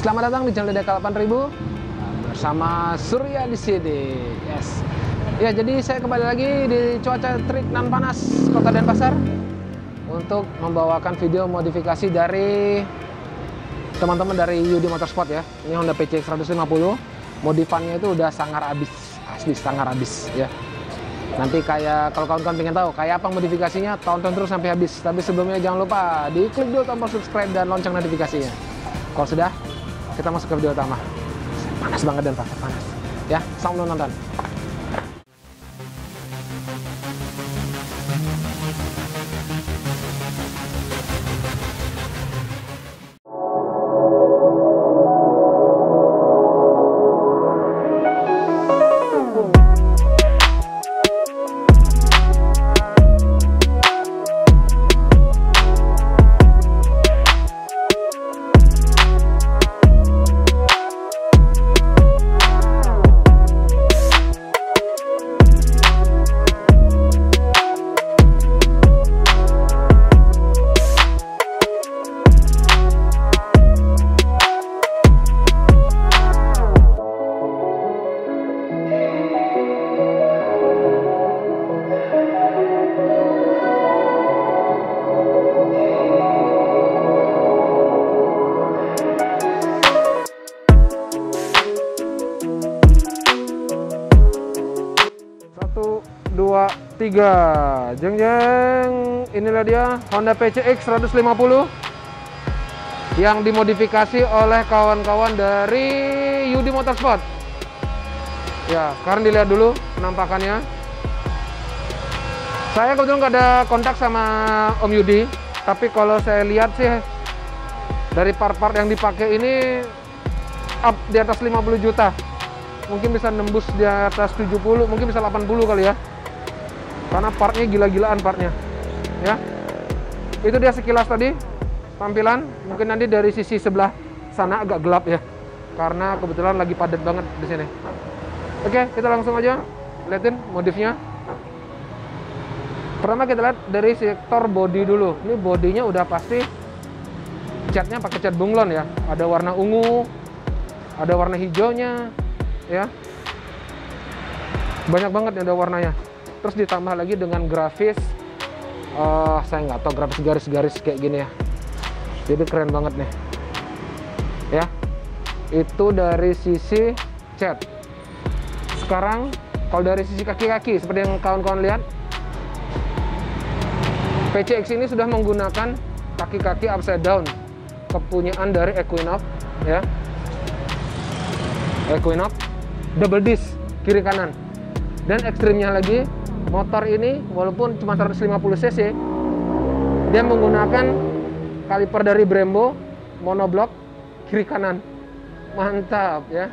Selamat datang di channel Deka 8000 bersama Surya di sini. Yes. Ya, jadi saya kembali lagi di cuaca terik nan panas Kota Denpasar untuk membawakan video modifikasi dari teman-teman dari Yudi Motorsport ya. Ini Honda PC 150. Modifannya itu udah sangar abis, asli sangar abis ya. Nanti kayak kalau kawan-kawan pengen tahu kayak apa modifikasinya, tonton terus sampai habis. Tapi sebelumnya jangan lupa di klik dulu tombol subscribe dan lonceng notifikasinya. Kalau sudah, kita masuk ke video utama. Panas banget dan panas. Ya, selamat nonton. 3 jeng jeng. Inilah dia Honda PCX 150 yang dimodifikasi oleh kawan-kawan dari Yudi Motorsport. Ya sekarang dilihat dulu penampakannya. Saya kebetulan nggak ada kontak sama Om Yudi tapi kalau saya lihat sih dari part-part yang dipakai ini up di atas 50 juta. Mungkin bisa nembus di atas 70 mungkin bisa 80 kali ya karena partnya gila-gilaan partnya. Ya. Itu dia sekilas tadi tampilan. Mungkin nanti dari sisi sebelah sana agak gelap ya. Karena kebetulan lagi padat banget di sini. Oke kita langsung aja liatin modifnya. Pertama kita lihat dari sektor body dulu. Ini bodinya udah pasti catnya pakai cat bunglon ya. Ada warna ungu ada warna hijaunya ya. Banyak banget yang ada warnanya terus ditambah lagi dengan grafis uh, saya nggak tahu grafis garis-garis kayak gini ya. Jadi keren banget nih. Ya. Itu dari sisi cat sekarang kalau dari sisi kaki-kaki seperti yang kawan-kawan lihat PCX ini sudah menggunakan kaki-kaki upside down. Kepunyaan dari Equinox ya. Equinox double disc kiri kanan. Dan ekstrimnya lagi motor ini walaupun cuma 150 cc dia menggunakan kaliper dari Brembo monoblock kiri kanan. Mantap ya.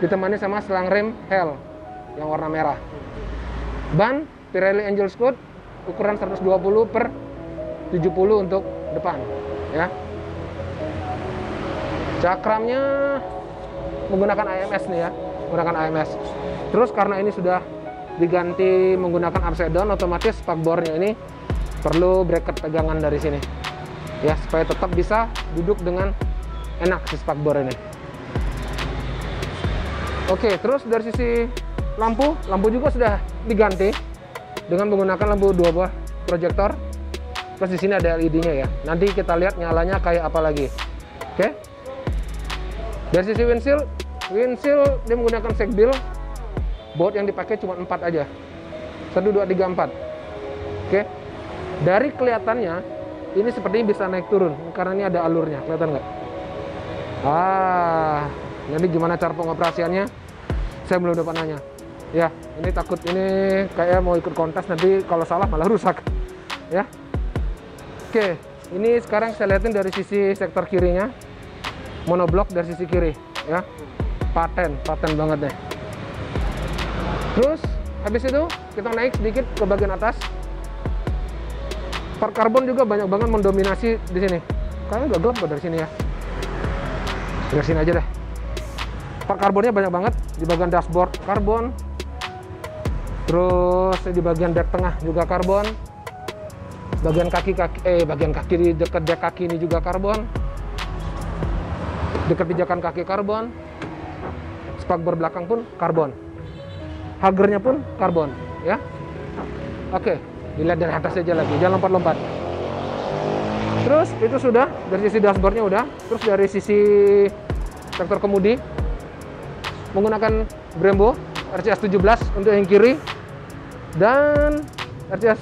Ditemani sama selang rem Hell yang warna merah. Ban Pirelli Angel Scoot ukuran 120 per 70 untuk depan ya. Cakramnya menggunakan AMS nih ya. Menggunakan AMS terus karena ini sudah diganti menggunakan upside down otomatis spakbornya ini perlu bracket pegangan dari sini. Ya supaya tetap bisa duduk dengan enak si spakbor ini. Oke terus dari sisi lampu lampu juga sudah diganti dengan menggunakan lampu dua buah proyektor plus di sini ada LED nya ya. Nanti kita lihat nyalanya kayak apa lagi. Oke. Dari sisi windshield windshield dia menggunakan segbil baut yang dipakai cuma 4 aja. 1, 2, 3, 4 oke? Dari kelihatannya ini sepertinya bisa naik turun karena ini ada alurnya. Kelihatan nggak? Ah jadi gimana cara pengoperasiannya? Saya belum dapat nanya. Ya ini takut ini kayak mau ikut kontes nanti kalau salah malah rusak. Ya? Oke ini sekarang saya lihatin dari sisi sektor kirinya. Monoblok dari sisi kiri ya. Paten paten banget deh terus habis itu kita naik sedikit ke bagian atas. Part karbon juga banyak banget mendominasi di sini. Kayaknya agak gelap dari sini ya? Dari sini aja deh. Part karbonnya banyak banget di bagian dashboard karbon terus di bagian deck tengah juga karbon bagian kaki kaki eh bagian kaki di dekat deck kaki ini juga karbon dekat pijakan kaki karbon spakbor belakang pun karbon hagernya pun karbon ya. Oke dilihat dari atas aja lagi. Jangan lompat-lompat. Terus itu sudah dari sisi dashboardnya udah. Terus dari sisi sektor kemudi menggunakan Brembo RCS 17 untuk yang kiri dan RCS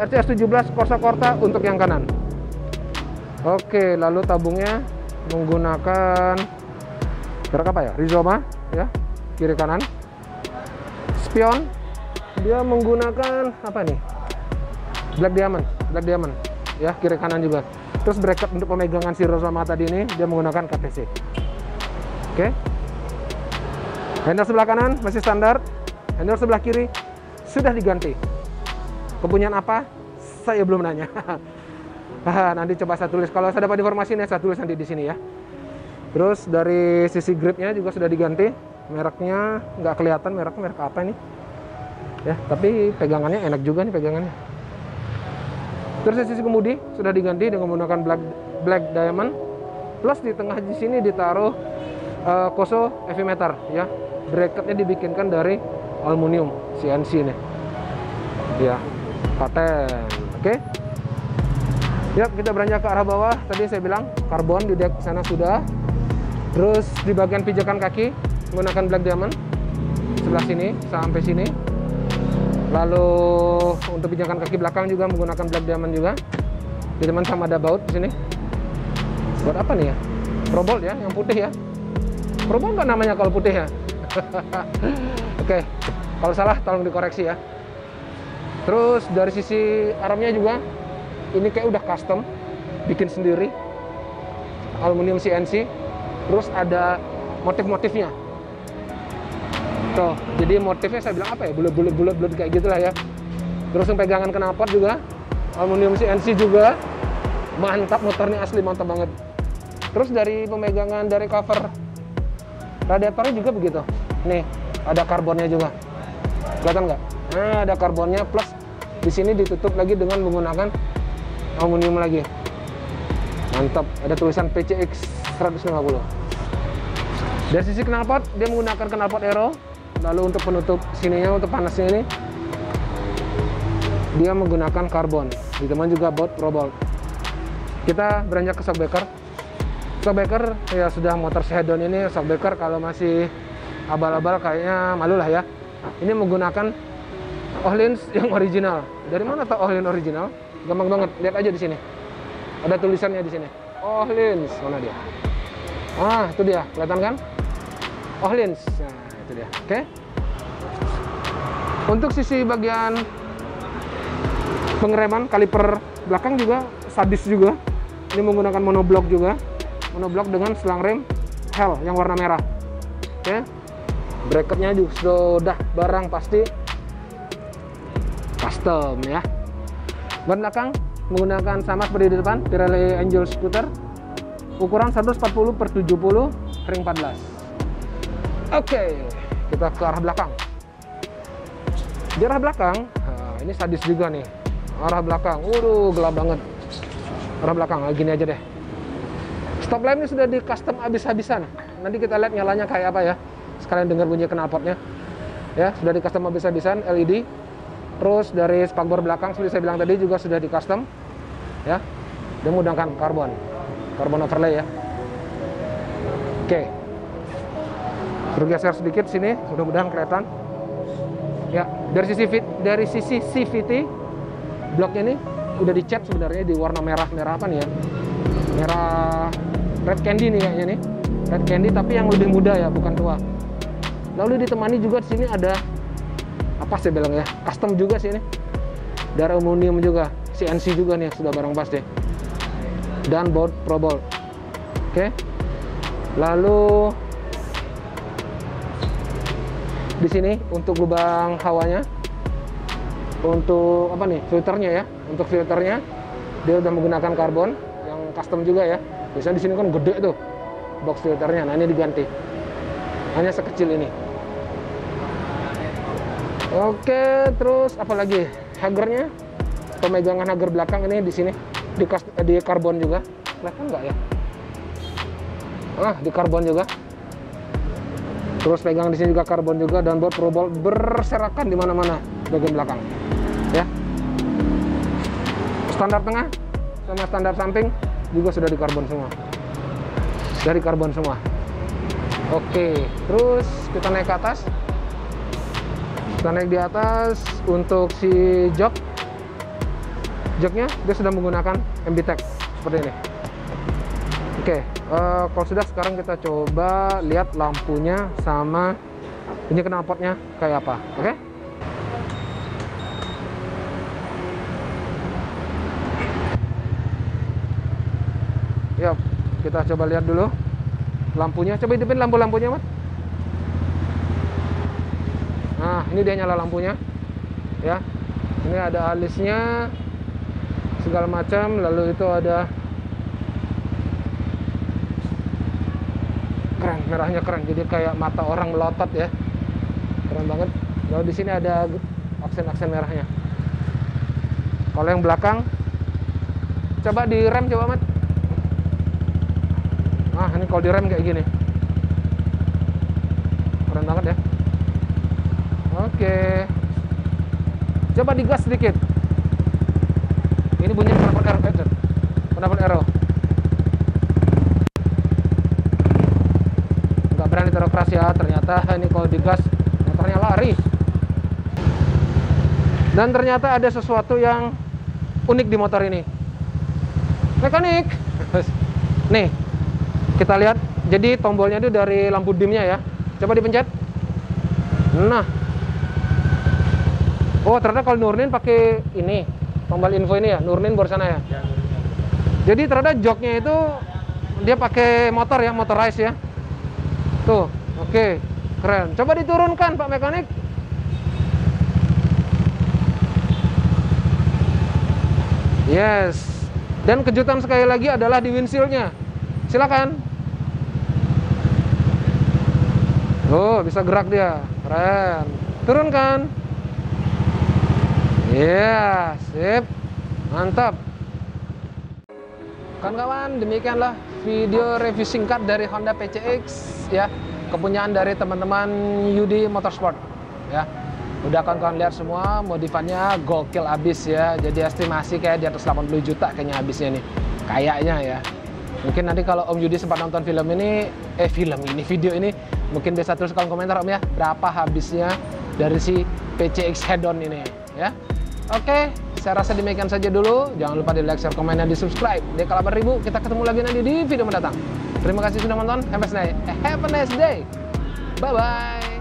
RCS 17 Corsa Corta untuk yang kanan. Oke lalu tabungnya menggunakan merek apa ya? Rizoma ya kiri kanan spion dia menggunakan apa nih? Black diamond black diamond. Ya kiri kanan juga. Terus bracket untuk pemegangan si Rizoma tadi ini dia menggunakan KTC oke. Handle sebelah kanan masih standar. Handle sebelah kiri sudah diganti. Kepunyaan apa? Saya belum nanya. Nanti coba saya tulis. Kalau saya dapat informasi ini saya tulis nanti di sini ya. Terus dari sisi gripnya juga sudah diganti mereknya nggak kelihatan merek merek apa ini? Ya tapi pegangannya enak juga nih pegangannya. Terus sisi kemudi sudah diganti dengan menggunakan black black diamond. Plus di tengah di sini ditaruh uh, koso emitter ya. Bracketnya dibikinkan dari aluminium CNC nih. Ya paten oke? Okay? ya kita beranjak ke arah bawah. Tadi saya bilang karbon di deck sana sudah. Terus di bagian pijakan kaki menggunakan black diamond sebelah sini sampai sini lalu untuk pijakan kaki belakang juga menggunakan black diamond juga di teman sama ada baut di sini buat apa nih ya probol ya yang putih ya probol nggak namanya kalau putih ya Oke, kalau salah tolong dikoreksi ya. Terus dari sisi armnya juga ini kayak udah custom, bikin sendiri. Aluminium CNC. Terus ada motif-motifnya. Tuh, jadi motifnya saya bilang apa ya? Bulat-bulat bulat kayak gitulah ya. Terus yang pegangan knalpot juga. Aluminium CNC juga. Mantap motornya asli mantap banget. Terus dari pemegangan dari cover radiatornya juga begitu. Nih ada karbonnya juga. Kelihatan nggak? Nah ada karbonnya plus di sini ditutup lagi dengan menggunakan aluminium lagi. Mantap. Ada tulisan PCX 150 dari sisi knalpot dia menggunakan knalpot aero lalu untuk penutup sininya untuk panasnya ini dia menggunakan karbon. Di teman juga bot pro kita beranjak ke shockbreaker shockbreaker ya sudah motor Shedon ini shockbreaker kalau masih abal-abal kayaknya malu lah ya. Ini menggunakan Ohlins yang original. Dari mana tau Ohlins original? Gampang banget lihat aja di sini. Ada tulisannya di sini. Ohlins mana dia? Ah itu dia kelihatan kan? Ohlins nah itu dia. Oke. Okay. untuk sisi bagian pengereman kaliper belakang juga sadis juga. Ini menggunakan monoblock juga. Monoblock dengan selang rem hell yang warna merah. Oke. Okay bracketnya juga sudah barang pasti. Custom ya. Ban belakang menggunakan sama seperti di depan Pirelli Angel Scooter. Ukuran 140 per 70 ring 14 oke kita ke arah belakang. Di arah belakang nah, ini sadis juga nih. Arah belakang. Waduh gelap banget. Arah belakang nah, gini aja deh. Stop lamp ini sudah di custom habis-habisan. Nanti kita lihat nyalanya kayak apa ya. Sekalian dengar bunyi knalpotnya. Ya sudah di custom habis-habisan LED terus dari spakbor belakang seperti saya bilang tadi juga sudah di custom. Ya dan menggunakan karbon. Karbon overlay ya. Oke bergeser sedikit sini mudah-mudahan kelihatan. Ya dari sisi fit dari sisi CVT bloknya ini udah dicat sebenarnya di warna merah merah apa nih ya? Merah red candy nih kayaknya nih. Red candy tapi yang lebih muda ya bukan tua. Lalu ditemani juga di sini ada apa sih bilang ya custom juga sih ini. Dari aluminium juga CNC juga nih sudah barang pas deh. Dan board pro bolt oke. Lalu di sini untuk lubang hawanya. Untuk apa nih filternya ya. Untuk filternya dia udah menggunakan karbon yang custom juga ya. Biasanya di sini kan gede tuh box filternya. Nah ini diganti. Hanya sekecil ini. Oke, terus apa lagi? Hagernya, pemegangan hager belakang ini di sini. Di, di karbon juga. Kelihatan nggak ya? ah di karbon juga terus pegang di sini juga karbon juga dan buat probol berserakan di mana-mana bagian belakang. Ya. Standar tengah sama standar samping juga sudah di karbon semua. Dari karbon semua. Oke terus kita naik ke atas. Kita naik di atas untuk si jok joknya dia sudah menggunakan MB Tech seperti ini oke uh, kalau sudah sekarang kita coba lihat lampunya sama ini knalpotnya kayak apa oke Yuk, kita coba lihat dulu lampunya. Coba hidupin lampu-lampunya, Mat. Nah, ini dia nyala lampunya. Ya. Ini ada alisnya segala macam, lalu itu ada keren, merahnya keren. Jadi kayak mata orang melotot ya. Keren banget. Lalu di sini ada aksen-aksen merahnya. Kalau yang belakang coba di rem coba, Mat ah ini kalau direm kayak gini keren banget ya oke coba digas sedikit ini bunyi knalpot arrow eh, knalpot keras ya ternyata ini kalau digas motornya lari dan ternyata ada sesuatu yang unik di motor ini. Mekanik. Nih kita lihat. Jadi tombolnya itu dari lampu dimnya ya. Coba dipencet. Nah. Oh ternyata kalau nurunin pakai ini tombol info ini ya nurunin baru sana ya. Jadi ternyata joknya itu dia pakai motor ya motorized ya. Tuh oke keren coba diturunkan pak mekanik yes dan kejutan sekali lagi adalah di windshieldnya silakan Oh, bisa gerak dia. Keren. Turunkan. Iya, yeah, sip. Mantap. Kawan-kawan, demikianlah video review singkat dari Honda PCX ya, kepunyaan dari teman-teman Yudi Motorsport ya. Udah kawan-kawan lihat semua modifannya gokil abis ya. Jadi estimasi kayak di atas 80 juta kayaknya habisnya nih. Kayaknya ya. Mungkin nanti kalau Om Yudi sempat nonton film ini, eh film ini, video ini, mungkin bisa tulis kolom komentar Om ya, berapa habisnya dari si PCX head-on ini ya. Oke, saya rasa demikian saja dulu. Jangan lupa di like, share, komen, dan di subscribe. Di kalabar ribu, kita ketemu lagi nanti di video mendatang. Terima kasih sudah menonton. Have a nice day. Bye-bye.